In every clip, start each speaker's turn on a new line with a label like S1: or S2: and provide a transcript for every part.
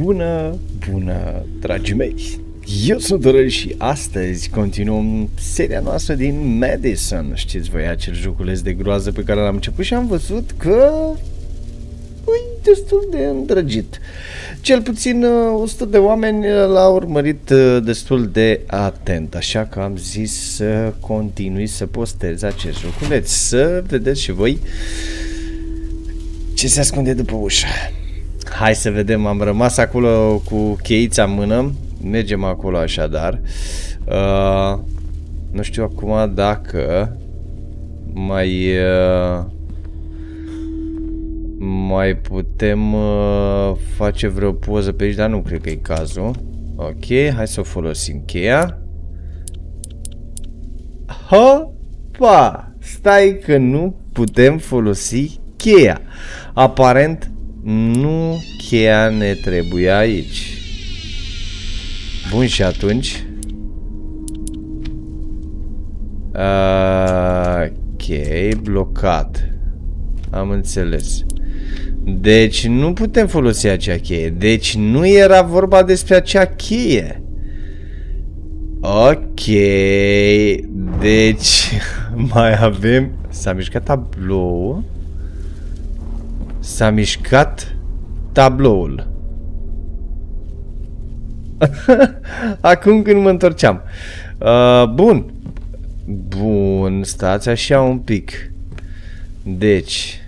S1: Bună, bună, dragii mei! Eu sunt Dorel și astăzi continuăm seria noastră din Madison. Știți voi acel joculeț de groază pe care l-am început și am văzut că e destul de îndrăgit. Cel puțin 100 uh, de oameni l-au urmărit uh, destul de atent, așa că am zis să continui să postez acest joculeț, să vedeți și voi ce se ascunde după ușă. Hai să vedem, am rămas acolo cu cheița în mână. Mergem acolo așadar. Uh, nu știu acum dacă mai uh, mai putem uh, face vreo poză pe aici, dar nu cred că e cazul. Ok, hai să o folosim cheia. Hopa! Stai că nu putem folosi cheia. Aparent nu cheia ne trebuie aici. Bun, și atunci... Ok, blocat. Am înțeles. Deci nu putem folosi acea cheie. Deci nu era vorba despre acea cheie. Ok. Deci mai avem... S-a mișcat tablou. S-a mișcat tabloul. Acum când mă întorceam. Uh, bun. Bun, stați așa un pic. Deci...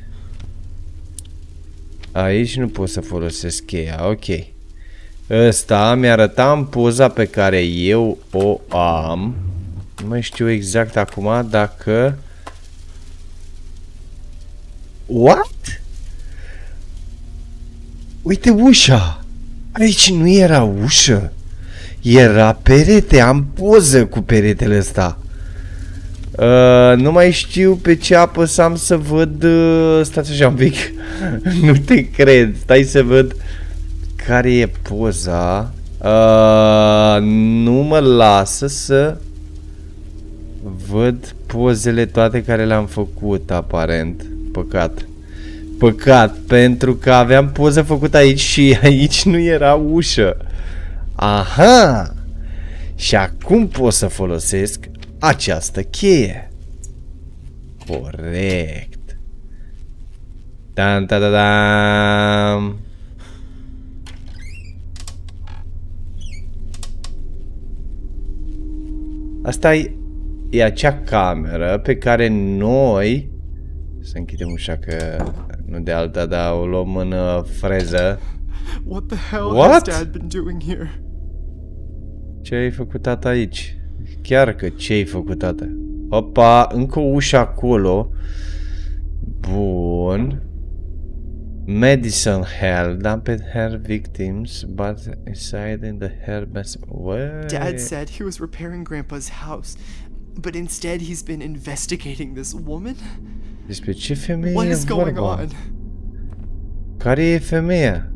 S1: Aici nu pot să folosesc cheia, ok. Ăsta mi-arăta în poza pe care eu o am. Nu mai știu exact acum dacă... What? Uite ușa! Aici nu era ușă. Era perete, am poză cu peretele ăsta. Uh, nu mai știu pe ce apăsam să văd... Uh, stați așa un pic. nu te cred. Stai să văd care e poza. Uh, nu mă lasă să văd pozele toate care le-am făcut, aparent. Păcat. Păcat, pentru că aveam poză făcută aici și aici nu era ușă. Aha! Și acum pot să folosesc această cheie. Corect. Dan da da da. Asta e, e acea cameră pe care noi să închidem ușa că nu de alta, dar o luăm în uh, freză. What the hell What? has dad been doing here? Ce ai făcut tata aici? Chiar că ce ai făcut tata? Opa, încă o ușă acolo. Bun. Medicine hell, dumped her victims, but inside in the hair What?
S2: Dad said he was repairing Grandpa's house, but instead he's been investigating this woman?
S1: Despre ce femeie What is going vorba? On? Care e femeia?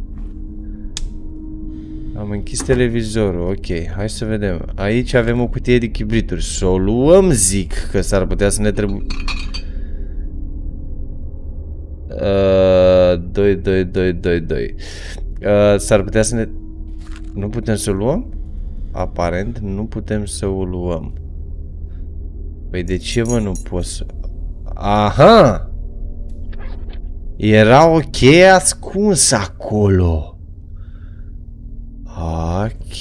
S1: Am închis televizorul, ok, hai să vedem. Aici avem o cutie de chibrituri. Să o luăm, zic, că s-ar putea să ne trebuie... Uh, 2, 2, 2, 2, 2. Uh, s-ar putea să ne... Nu putem să o luăm? Aparent, nu putem să o luăm. Păi de ce, mă, nu pot să... Aha! Era o cheie ascunsă acolo. Ok.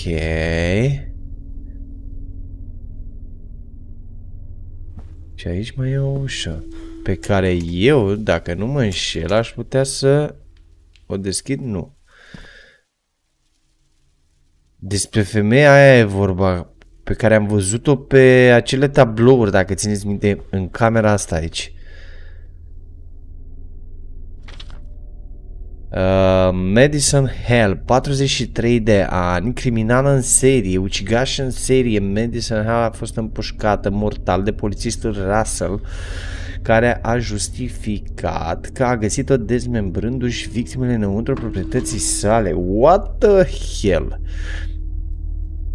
S1: Și aici mai e o ușă pe care eu, dacă nu mă înșel, aș putea să o deschid? Nu. Despre femeia aia e vorba pe care am văzut-o pe acele tablouri, dacă țineți minte, în camera asta aici. Uh, Madison Hell, 43 de ani, criminală în serie, ucigaș în serie. Madison Hell a fost împușcată mortal de polițistul Russell, care a justificat că a găsit-o dezmembrându-și victimele înăuntru proprietății sale. What the hell?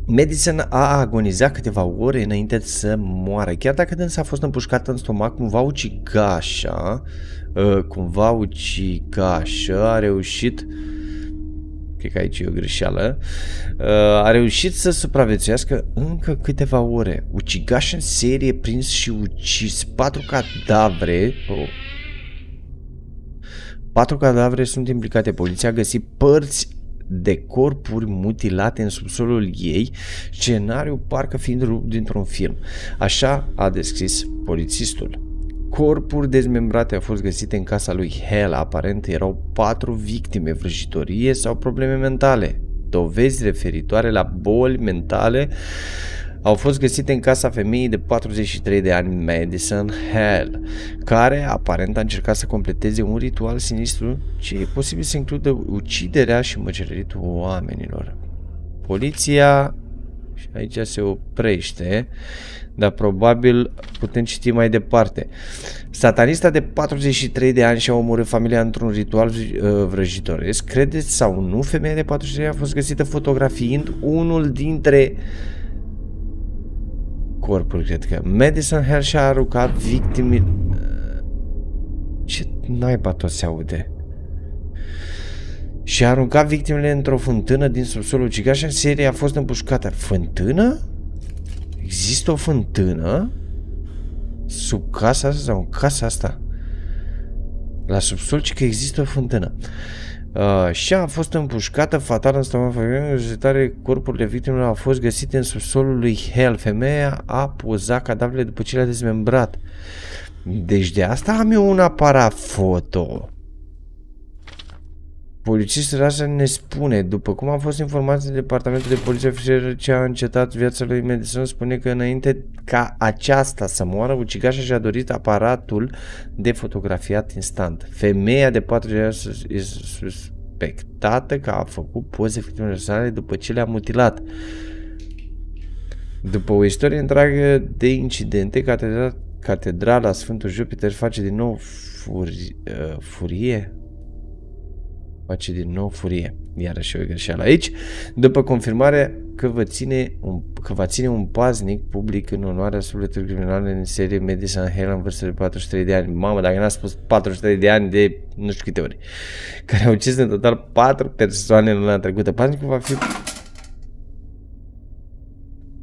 S1: Madison a agonizat câteva ore înainte să moară. Chiar dacă dânsa a fost împușcată în stomac, cumva ucigașa, uh, cumva ucigașa a reușit cred că aici e o greșeală, uh, a reușit să supraviețuiască încă câteva ore. Ucigaș în serie prins și ucis patru cadavre. Oh. Patru cadavre sunt implicate. Poliția a găsit părți de corpuri mutilate în subsolul ei, scenariu parcă fiind rupt dintr-un film. Așa a descris polițistul. Corpuri dezmembrate au fost găsite în casa lui Hell. Aparent erau patru victime, vrăjitorie sau probleme mentale. Dovezi referitoare la boli mentale au fost găsite în casa femeii de 43 de ani, Madison Hell, care aparent a încercat să completeze un ritual sinistru ce e posibil să includă uciderea și măcelăritul oamenilor. Poliția, și aici se oprește, dar probabil putem citi mai departe. Satanista de 43 de ani și-a omorât familia într-un ritual uh, vrăjitoresc. Credeți sau nu, femeia de 43 a fost găsită fotografiind unul dintre corpuri, cred că. Madison Hell și-a aruncat victime... Ce naiba tot se aude? Și a aruncat victimele într-o fântână din subsolul cigaș în serie a fost împușcată. Fântână? Există o fântână sub casa asta sau în casa asta? La subsol, ci că există o fântână. Uh, și a fost împușcată fatal în stomac femeie. corpurile victimelor au fost găsite în subsolul lui Hell. Femeia a pozat cadavrele după ce le-a dezmembrat. Deci de asta am eu un aparat foto. Polițistul Rasa ne spune, după cum a fost informat de departamentul de poliție ofițer ce a încetat viața lui Madison, spune că înainte ca aceasta să moară, ucigașa și-a dorit aparatul de fotografiat instant. Femeia de 4 ani e suspectată că a făcut poze victimelor sale după ce le-a mutilat. După o istorie întreagă de incidente, catedrala, catedrala Sfântul Jupiter face din nou furi, uh, furie face din nou furie. Iarăși o greșeală aici. După confirmare că, vă ține un, că va ține un paznic public în onoarea sufletului criminal în serie Madison Hell în vârstă de 43 de ani. Mamă, dacă n-a spus 43 de ani de nu știu câte ori. Care au ucis în total 4 persoane în luna trecută. Paznicul va fi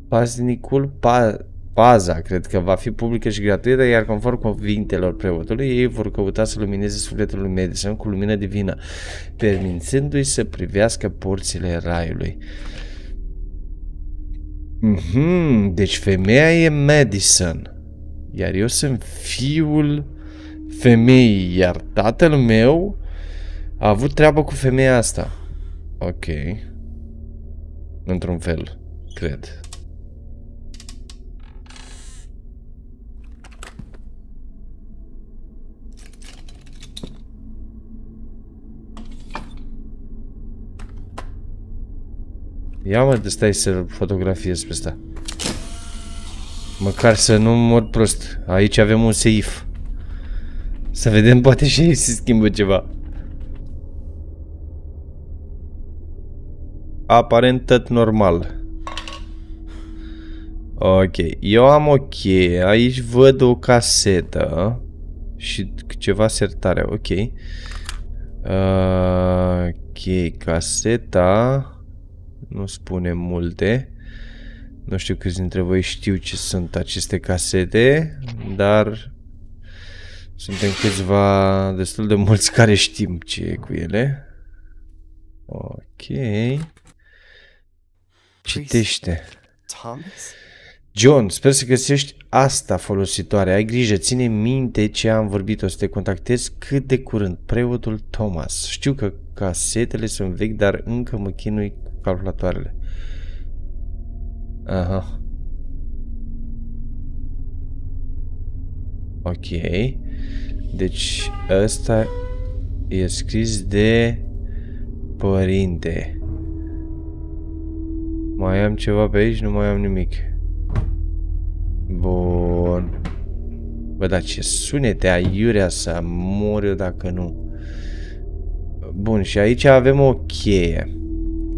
S1: Paznicul pa, Paza cred că va fi publică și gratuită, iar conform cuvintelor preotului, ei vor căuta să lumineze sufletul lui Madison cu lumină divină, permițându-i să privească porțile raiului. Mm-hmm, deci femeia e Madison, iar eu sunt fiul femeii, iar tatăl meu a avut treabă cu femeia asta. Ok. Într-un fel, cred. Ia mă, de stai să fotografiez pe asta. Măcar să nu mor prost. Aici avem un seif. Să vedem, poate și aici se schimbă ceva. Aparent tot normal. Ok, eu am o cheie, aici văd o casetă și ceva sertare, ok. Uh, ok, caseta nu spune multe. Nu știu câți dintre voi știu ce sunt aceste casete, dar suntem câțiva destul de mulți care știm ce e cu ele. Ok. Citește.
S2: Thomas?
S1: John, sper să găsești asta folositoare. Ai grijă, ține minte ce am vorbit. O să te contactez cât de curând. Preotul Thomas. Știu că casetele sunt vechi, dar încă mă chinui calculatoarele. Aha. Ok. Deci ăsta e scris de părinte. Mai am ceva pe aici? Nu mai am nimic. Bun. Bă, dar ce sunete aiurea să mor eu dacă nu. Bun, și aici avem o cheie.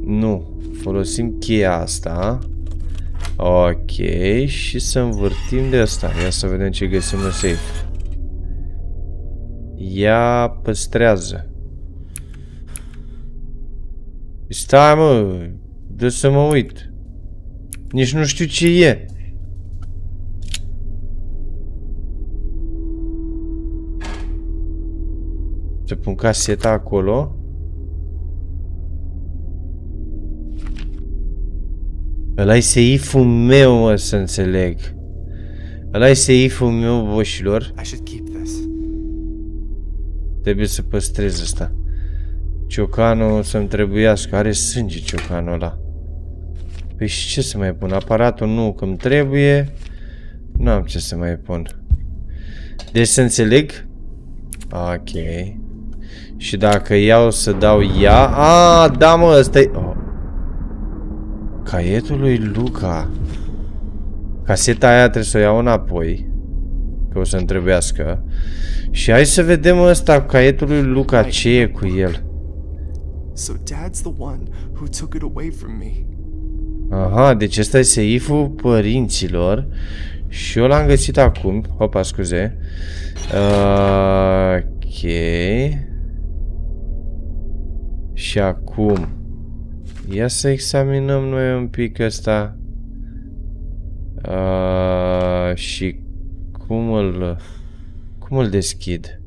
S1: Nu. Folosim cheia asta. Ok. Și să învârtim de asta. Ia să vedem ce găsim în safe. Ea păstrează. Stai mă, dă să mă uit. Nici nu știu ce e. Să pun caseta acolo. Ăla e seiful meu, mă, să înțeleg. ăla e seiful meu, boșilor.
S2: I should keep this.
S1: Trebuie să păstrez asta. Ciocanul să-mi trebuiască. Are sânge ciocanul ăla. Păi și ce să mai pun? Aparatul nu, că trebuie. Nu am ce să mai pun. Deci să înțeleg? Ok. Și dacă iau să dau ea... A, da mă, ăsta e... Oh. Caietul lui Luca. Caseta aia trebuie să o iau înapoi. Că o să-mi trebuiască. Și hai să vedem ăsta, caietul lui Luca, ce e cu el.
S2: So Dad's the one who took it away from me.
S1: Aha, deci ăsta e seiful părinților. Și eu l-am găsit acum. Hopa, scuze. Uh, ok. Și acum. Ia să examinăm noi un pic ăsta. Uh, și cum îl... Cum îl deschid?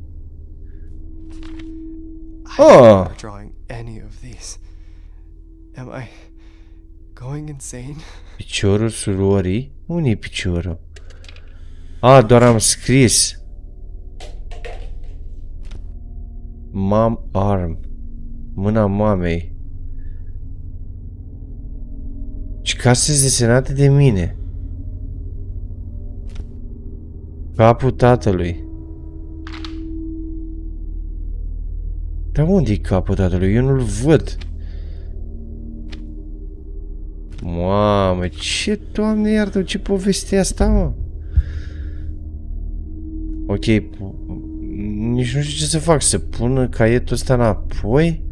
S2: I
S1: Oh.
S2: don't remember drawing any of these. Am I going insane?
S1: Piciorul surorii? unde e piciorul? A, doar am scris. Mom arm. Mâna mamei. Case desenate de mine. Capul tatălui. Dar unde e capul tatălui? Eu nu-l văd. Mamă, ce, doamne iartă, ce poveste e asta, mă? Ok, pu- nici nu știu ce să fac, să pun caietul ăsta înapoi?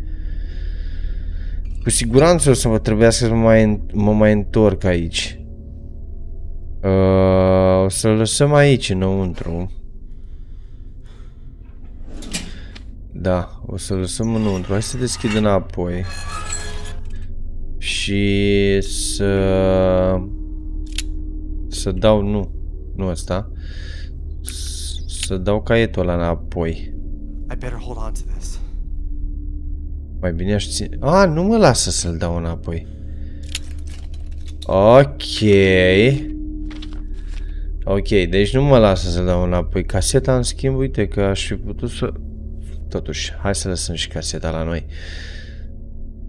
S1: Cu siguranță o să mă trebuiască să mă mai, mă mai întorc aici. Uh, o să-l lăsăm aici, înăuntru. Da, o să lăsăm înăuntru. Hai să deschid înapoi. Și să... Să dau, nu, nu asta. S- Să dau caietul ăla înapoi.
S2: I better hold on to this.
S1: Mai bine aș ține... A, nu mă lasă să-l dau înapoi. Ok. Ok, deci nu mă lasă să-l dau înapoi. Caseta, în schimb, uite că aș fi putut să... Totuși, hai să lăsăm și caseta la noi.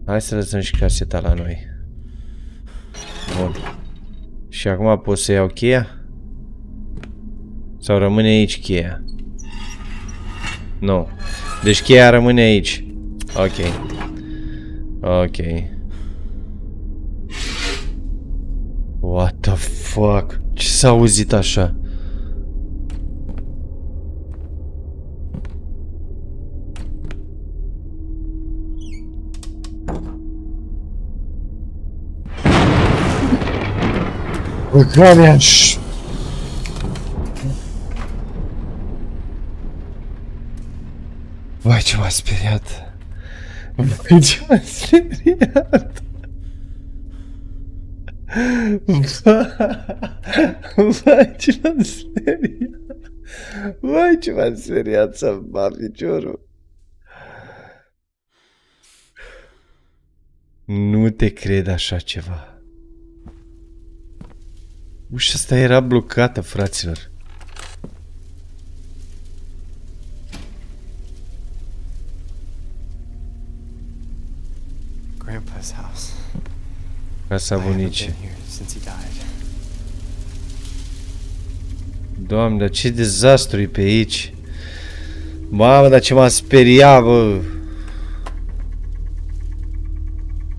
S1: Hai să lăsăm și caseta la noi. Bun. Și acum pot să iau cheia? Sau rămâne aici cheia? Nu. Deci cheia rămâne aici. Ok. Ok. What the fuck? Ce s-a auzit așa? Băgarea Vai ce m-a speriat. Vai ce m-a speriat. Vai ce m-a speriat. Vai ce m-a speriat să-mi bar piciorul. Nu te cred așa ceva. Ușa asta era blocată, fraților. Casa
S2: I haven't
S1: bunicii.
S2: been here since he died.
S1: Doamne, dar ce dezastru e pe aici. Mamă, dar ce m-a speriat, bă.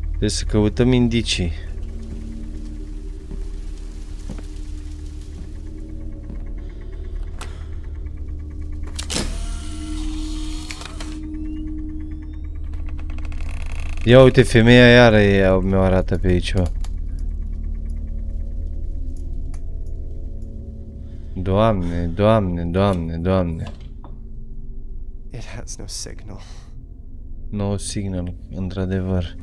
S1: Trebuie să căutăm indicii. Ia uite, femeia iară ea mi-o arată pe aici, mă. Doamne, doamne, doamne, doamne.
S2: It has no signal.
S1: No signal, într-adevăr.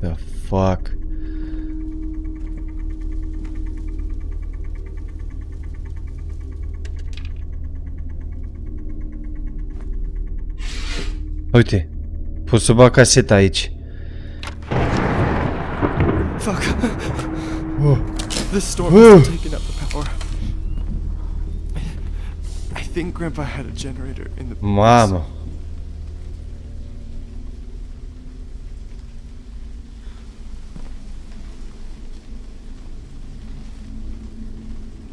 S1: The fuck? Uite, pot să bag caseta aici.
S2: Fuck.
S1: Oh.
S2: This storm
S1: Whew.
S2: has taken up the power. I think Grandpa had a generator in the
S1: Mamă.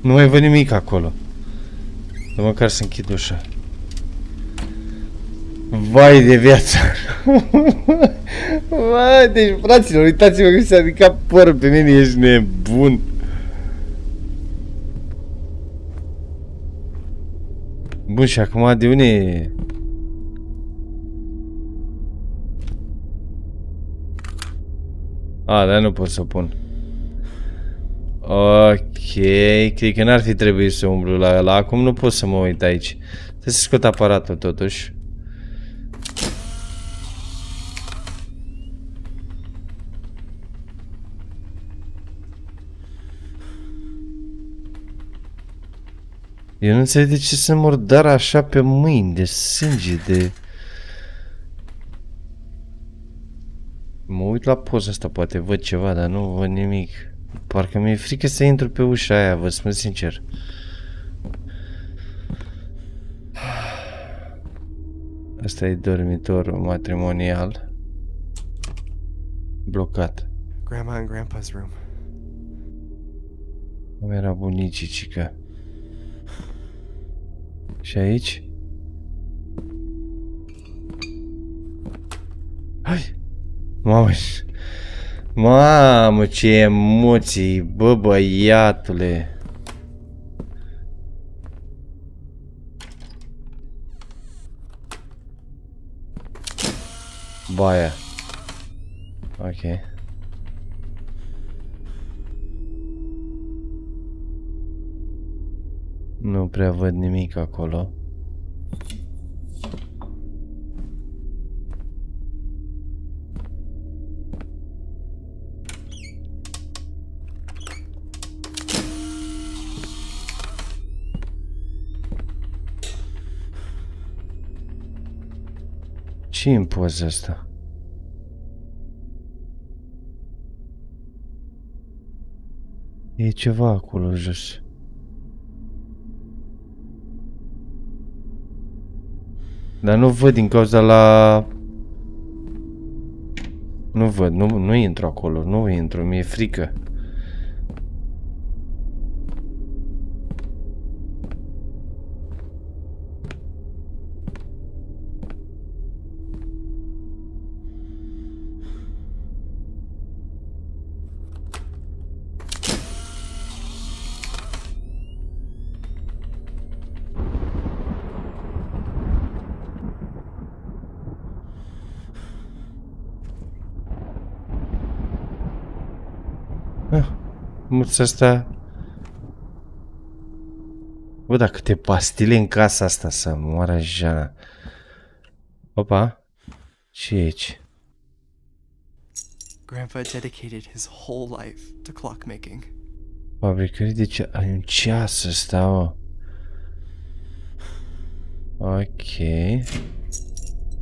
S1: Nu mai văd nimic acolo. Dar măcar să închid ușa. Vai de viață! Vai, deci fraților, uitați-vă cum s-a ridicat părul pe mine, ești nebun! Bun, și acum de unde e? A, dar nu pot să o pun. Ok, cred că n-ar fi trebuit să umblu la ăla. Acum nu pot să mă uit aici. Trebuie să scot aparatul totuși. Eu nu înțeleg de ce se murdar așa pe mâini, de sânge, de... Mă uit la poza asta, poate văd ceva, dar nu văd nimic. Parcă mi-e frică să intru pe ușa aia, vă spun sincer. Asta e dormitorul matrimonial. Blocat.
S2: Grandma and Grandpa's room.
S1: Cum era bunicii, cică. Și aici? Hai! Mamă! Mamă, ce emoții! Bă, băiatule! Baia. Ok. Nu prea văd nimic acolo. ce în poza asta? E ceva acolo jos. Dar nu văd din cauza la... Nu văd, nu, nu intru acolo, nu intru, mi-e frică. Muța asta... Bă, dar câte pastile în casa asta să moară Jana. Opa. ce e aici?
S2: Grandpa dedicated his whole life to clockmaking.
S1: Fabricării de ce... Ai un ceas ăsta, o. Ok.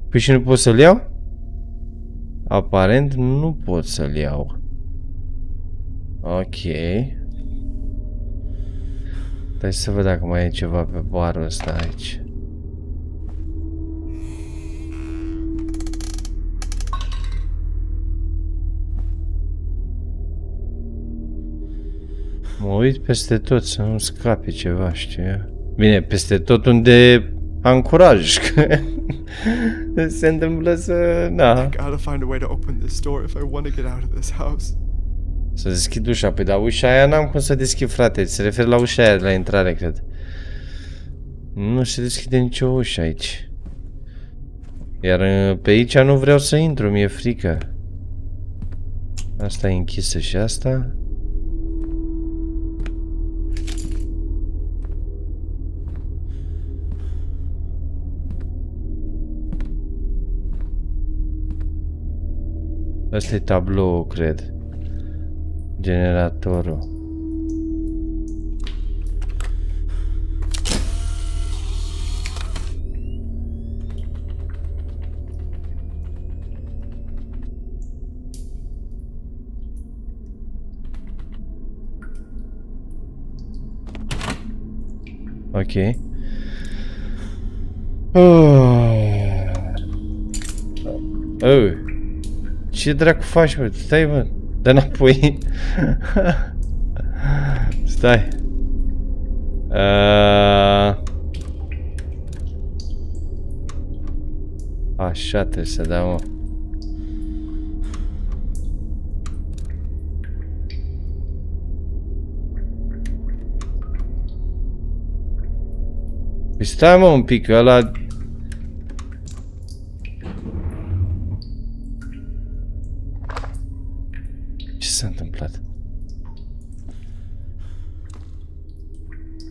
S1: Păi și nu pot să-l iau? Aparent nu pot să-l iau. Ok. Hai să văd dacă mai e ceva pe barul ăsta aici. Mă uit peste tot să nu scape ceva, știi? Bine, peste tot unde am curaj, că se întâmplă să... Na.
S2: I gotta find a way to open this door if I want to get out of this house.
S1: Să deschid ușa. Păi, dar ușa aia n-am cum să deschid, frate. Se referă la ușa aia de la intrare, cred. Nu se deschide nicio ușă aici. Iar uh, pe aici nu vreau să intru, mi-e frică. Asta e închisă și asta. Ăsta e tablou, cred. Generatorul. Ok. Oh. oh. Ce dracu faci, mă? Stai, mă. Dă înapoi. Stai. Uh... Așa trebuie să dau, mă. Păi stai mă un pic, ăla...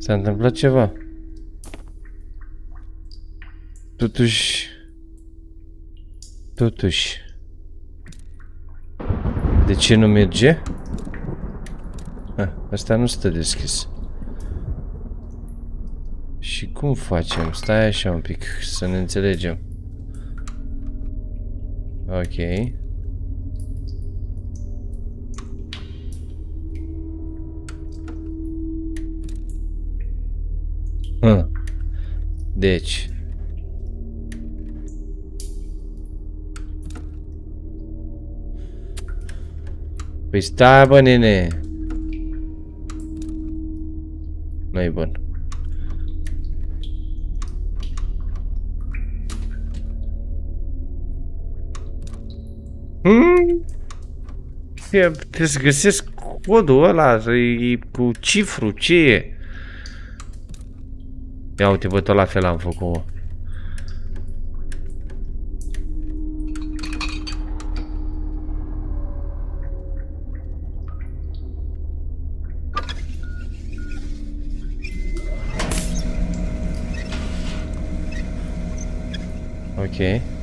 S1: S-a întâmplat ceva. Totuși... Totuși... De ce nu merge? Ah, asta nu stă deschis. Și cum facem? Stai așa un pic, să ne înțelegem. Ok. Deci. Păi stai bă, nene. Nu-i bun. Hmm? Trebuie să găsesc codul ăla, cu cifru, ce e? Ia uite, bă, tot la fel am făcut-o. Ok. Asta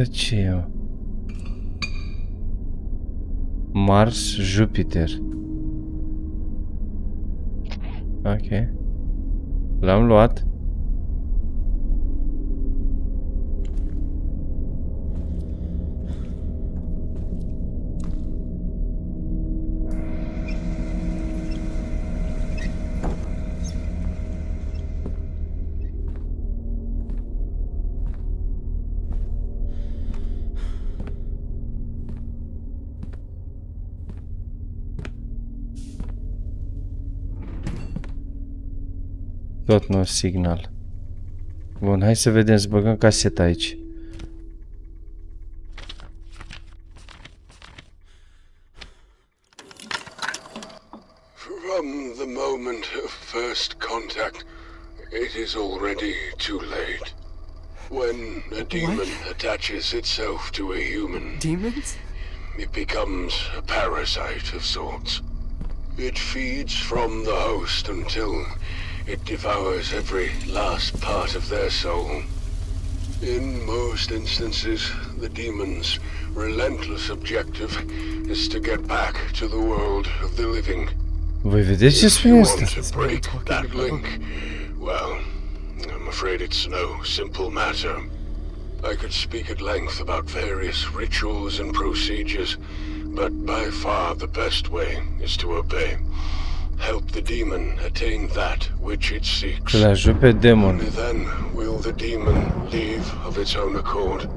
S1: ce e? Mars, Jupiter. Ok. L-am luat. Tot nu signal. Bun, hai să vedem, să băgăm caseta aici.
S3: From the moment of first contact, it is already too late. When a demon what? attaches itself to a human...
S2: Demons?
S3: It becomes a parasite of sorts. It feeds from the host until it devours every last part of their soul. In most instances, the demon's relentless objective is to get back to the world of the living.
S1: Ce spune asta?
S3: to break that link, well, I'm afraid it's no simple matter. I could speak at length about various rituals and procedures, but by far the best way is to obey. Help the demon attain that which it seeks.
S1: Ajut pe demon.
S3: Only then will the demon leave of its own accord.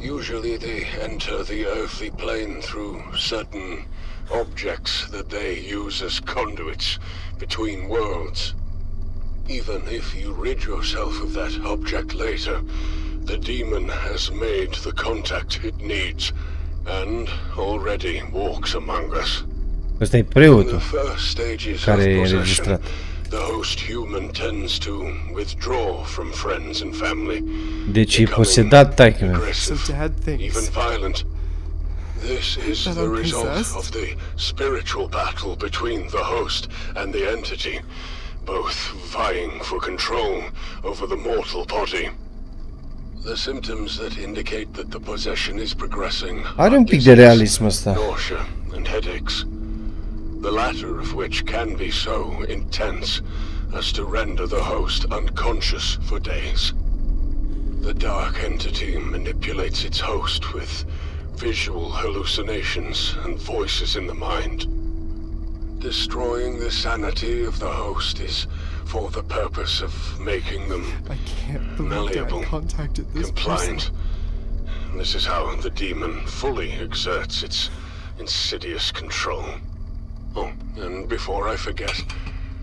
S3: Usually they enter the earthly plane through certain objects that they use as conduits between worlds. Even if you rid yourself of that object later, the demon has made the contact it needs and already walks among us.
S1: Ăsta e preotul care e înregistrat.
S3: the host human tends to withdraw from friends and family,
S1: Deci e posedat, taică
S2: So
S3: aggressive, even violent. This is the result of the spiritual battle between the host and the entity, both vying for control over the mortal body. The symptoms that indicate that the possession is progressing
S1: Are
S3: are
S1: un pic de
S3: dizziness,
S1: realism ăsta.
S3: nausea, and headaches. The latter of which can be so intense as to render the host unconscious for days. The dark entity manipulates its host with visual hallucinations and voices in the mind. Destroying the sanity of the host is for the purpose of making them
S2: I can't
S3: malleable,
S2: contacted this person.
S3: compliant. This is how the demon fully exerts its insidious control. Oh, and before I forget,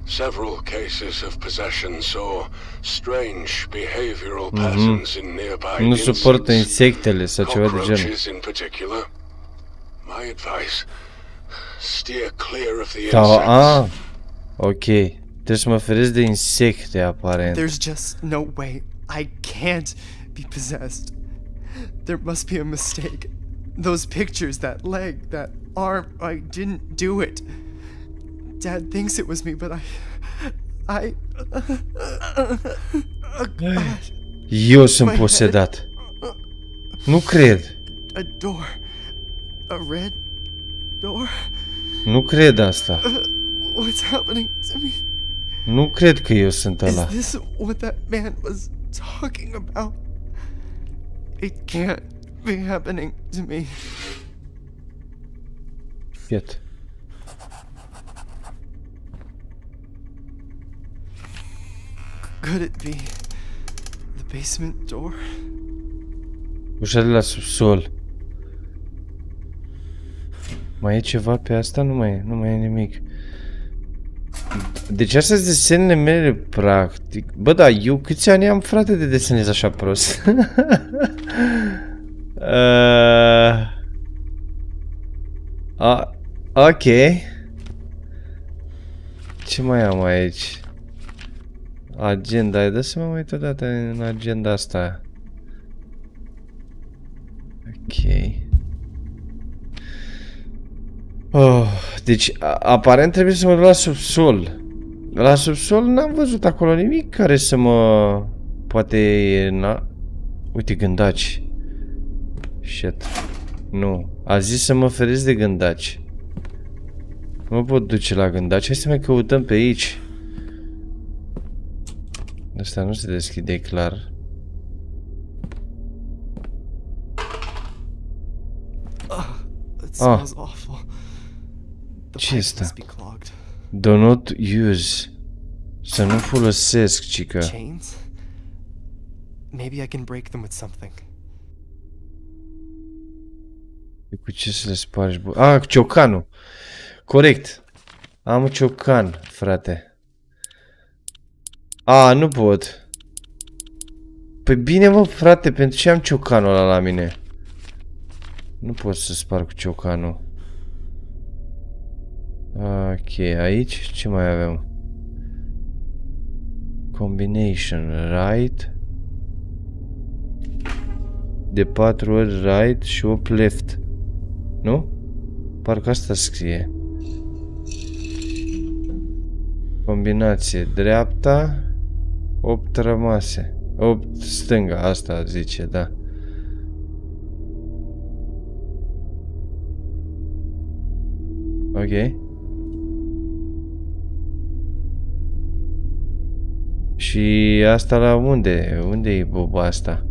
S3: several cases of possession saw strange behavioral patterns in nearby
S1: Nu suportă
S3: insects,
S1: insectele sau ceva de genul.
S3: cockroaches in particular. My advice: steer clear of the
S1: Sau,
S3: insects.
S1: a, ok. Trebuie să mă feresc de insecte, aparent.
S2: There's just no way. I can't be possessed. There must be a mistake. Those pictures, that leg, that arm, I didn't do it. Dad thinks it was me, but I. I.
S1: Eu sunt posedat. Nu cred.
S2: A door. A red door?
S1: Nu cred asta.
S2: Uh, what's happening to me?
S1: Nu cred că eu sunt
S2: Is this what that man was talking about? It can't be happening to me.
S1: Iată.
S2: Could it be the basement door?
S1: Ușa de la subsol. Mai e ceva pe asta? Nu mai e, nu mai e nimic. Deci astea sunt desenele mele, practic. Bă, da, eu câți ani am, frate, de desenez așa prost? uh... A, ok. Ce mai am aici? Agenda, dă să mă mai uit odată în agenda asta. Ok. Oh, deci, a- aparent trebuie să mă duc la subsol. La subsol n-am văzut acolo nimic care să mă... Poate... Na... Uite, gândaci. Shit. Nu. A zis să mă feresc de gândaci. Nu mă pot duce la gândaci. Hai să mai căutăm pe aici. Asta nu se deschide clar.
S2: It
S1: Ah.
S2: smells awful. The
S1: Ce
S2: pipes
S1: este?
S2: must be clogged.
S1: Do not use. Să nu folosesc, cică.
S2: Chains? Maybe I can break them with something.
S1: Cu ce să le spargi, bă? Ah, ciocanul. Corect. Am un ciocan, frate. A, nu pot. Păi bine, mă, frate, pentru ce am ciocanul ăla la mine? Nu pot să sparg cu ciocanul. Ok, aici ce mai avem? Combination, right? De patru ori right și 8 left. Nu? Parcă asta scrie. Combinație dreapta, 8 rămase. 8 stânga, asta zice, da. Ok. Și asta la unde? Unde e boba asta?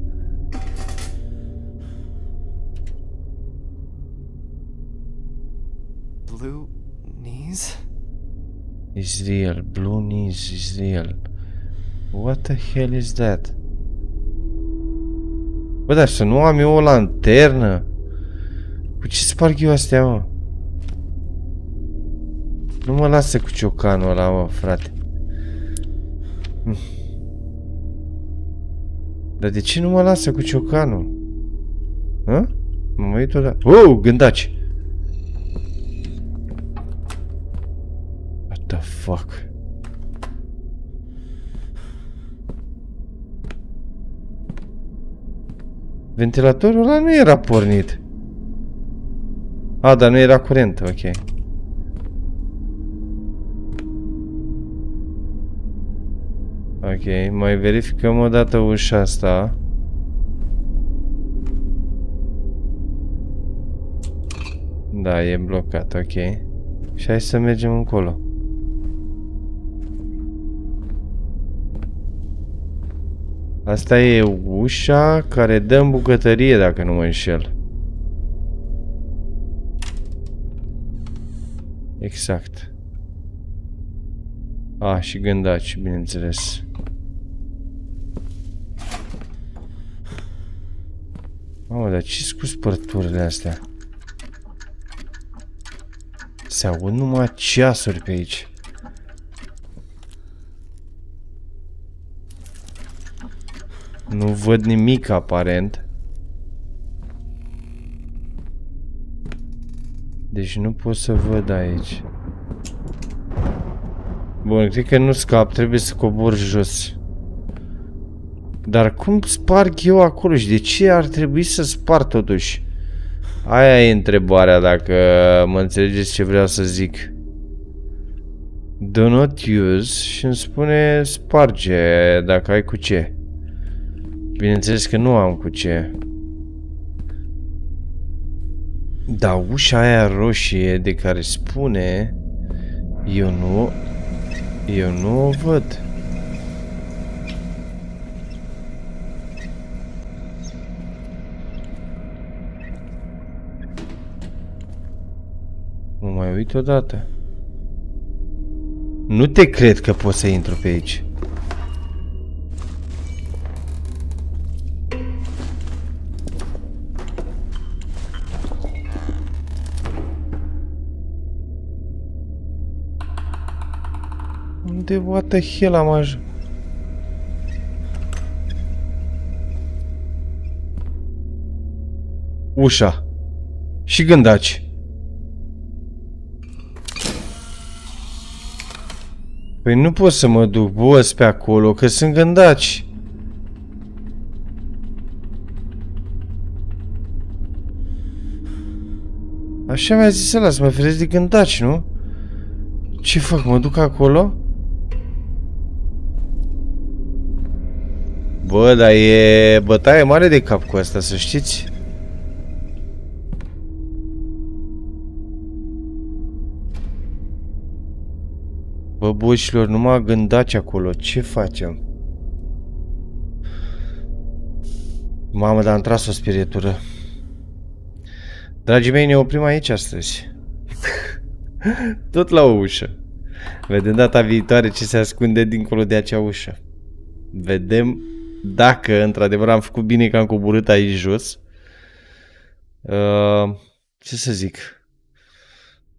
S1: Is real. Blue knees is real. What the hell is that? Bă, dar să nu am eu o lanternă? Cu ce sparg eu astea, mă? Nu mă lasă cu ciocanul ăla, mă, frate. Hm. Dar de ce nu mă lasă cu ciocanul? Hă? Mă mai uit odată. Oh, gândaci! fuck? Ventilatorul ăla nu era pornit. A, dar nu era curent, ok. Ok, mai verificăm o dată ușa asta. Da, e blocat, ok. Și hai să mergem încolo. Asta e ușa care dă în bucătărie, dacă nu mă înșel. Exact. A, și gândaci, bineînțeles. Mamă, dar ce cu spărturile astea? Se aud numai ceasuri pe aici. Nu văd nimic aparent. Deci nu pot să văd aici. Bun, cred că nu scap, trebuie să cobor jos. Dar cum sparg eu acolo și de ce ar trebui să spar totuși? Aia e întrebarea dacă mă înțelegeți ce vreau să zic. Do not use și îmi spune sparge dacă ai cu ce. Bineînțeles că nu am cu ce. Da, ușa aia roșie de care spune eu nu eu nu o văd. Mă mai uit odată. Nu te cred că pot să intru pe aici. Unde, what the hell am ajuns? Ușa. Și gândaci. Păi nu pot să mă duc boss pe acolo, că sunt gândaci. Așa mi-a zis ăla, să mă feresc de gândaci, nu? Ce fac, mă duc acolo? Bă, dar e bătaie mare de cap cu asta, să știți. Bă, boșilor, nu mă gândați acolo. Ce facem? Mamă, dar am tras o spirietură. Dragii mei, ne oprim aici astăzi. Tot la o ușă. Vedem data viitoare ce se ascunde dincolo de acea ușă. Vedem dacă într-adevăr am făcut bine că am coborât aici jos. Uh, ce să zic?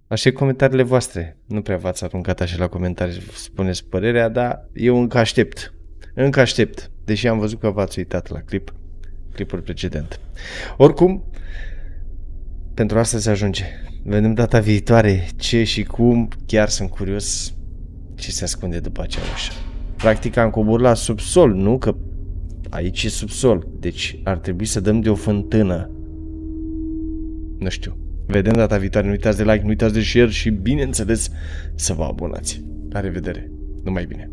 S1: Aștept comentariile voastre. Nu prea v-ați aruncat așa la comentarii, spuneți părerea, dar eu încă aștept. Încă aștept, deși am văzut că v-ați uitat la clip, clipul precedent. Oricum, pentru asta se ajunge. Vedem data viitoare ce și cum. Chiar sunt curios ce se ascunde după acea ușă. Practic am coborât la subsol, nu? Că aici e subsol. Deci ar trebui să dăm de o fântână. Nu știu. Vedem data viitoare. Nu uitați de like, nu uitați de share și bineînțeles să vă abonați. La revedere. Numai bine.